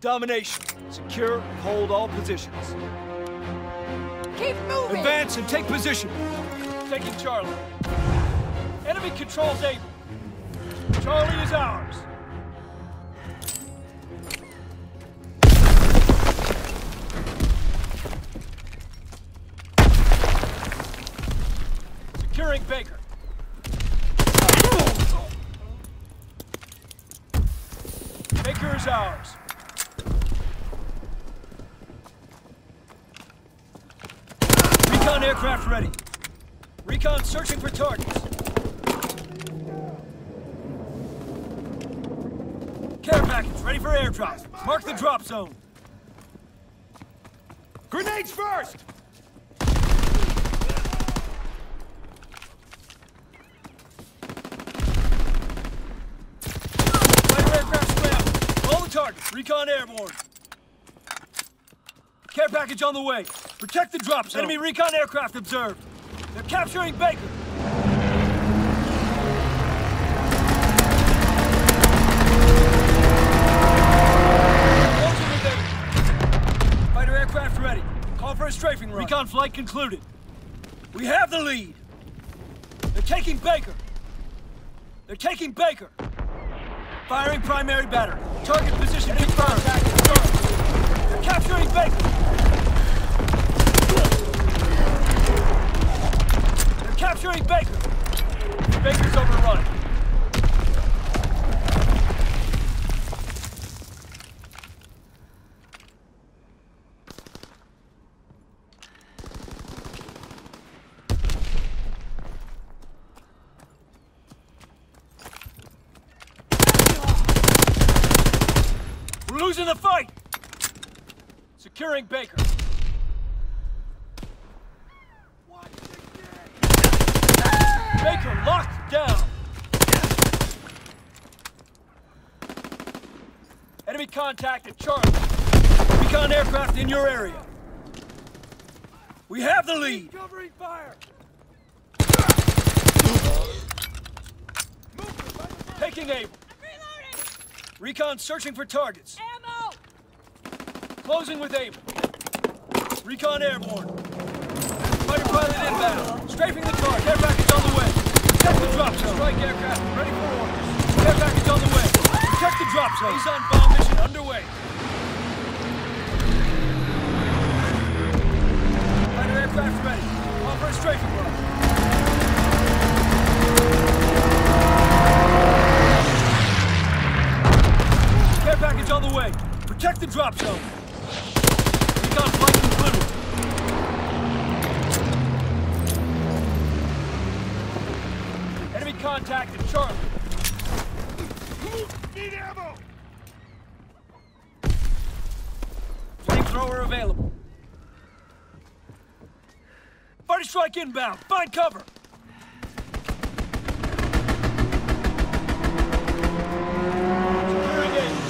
Domination. Secure, and hold all positions. Keep moving! Advance and take position. Taking Charlie. Enemy controls Able. Charlie is ours. Securing Baker. Baker is ours. Recon aircraft ready. Recon searching for targets. Care package ready for airdrop. Mark the drop zone. Grenades first! Recon airborne. Care package on the way. Protect the drop zone. Enemy recon aircraft observed. They're capturing Baker. Baker. Fighter aircraft ready. Call for a strafing run. Recon flight concluded. We have the lead. They're taking Baker. They're taking Baker. Firing primary battery. Target position confirmed. Capturing Baker. Capturing Baker. Baker's overrun. We're losing the fight! Securing Baker. Baker locked down. Enemy contact at Charlie. Recon aircraft in your area. We have the lead. Covering fire. Taking Able. Recon searching for targets. Ammo! Closing with Able. Recon airborne. Fighter pilot inbound. Strafing the car. Care package on the way. Protect the drop zone. Strike aircraft ready for orders. Care package on the way. Protect the drop zone. He's on bomb mission underway. Fighter aircraft ready. Call for a strafing run. Package on the way. Protect the drop zone. Recon flight concluded. Enemy contact at Charlie. Need ammo! Flamethrower available. Fighter strike inbound. Find cover. Securing Able.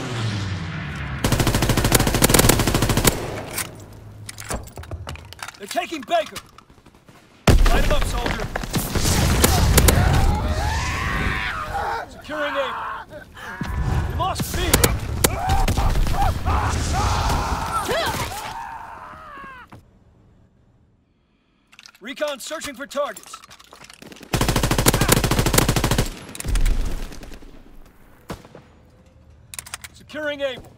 They're taking Baker. Light him up, soldier. Securing Able. We lost B. Recon searching for targets. Securing Able.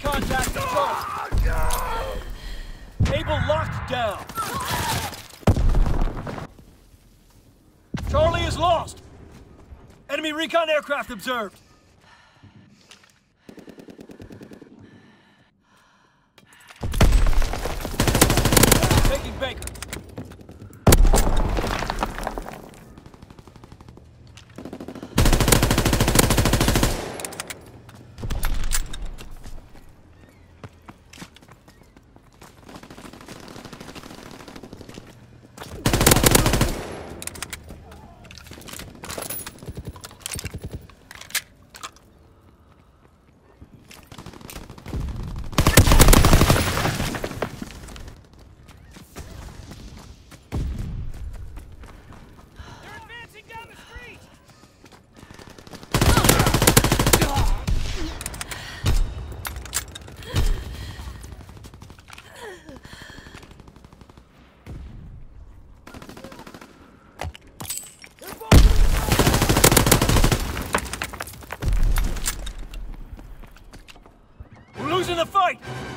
Contact at Charlie. Able locked down. Charlie is lost. Enemy recon aircraft observed. Fight!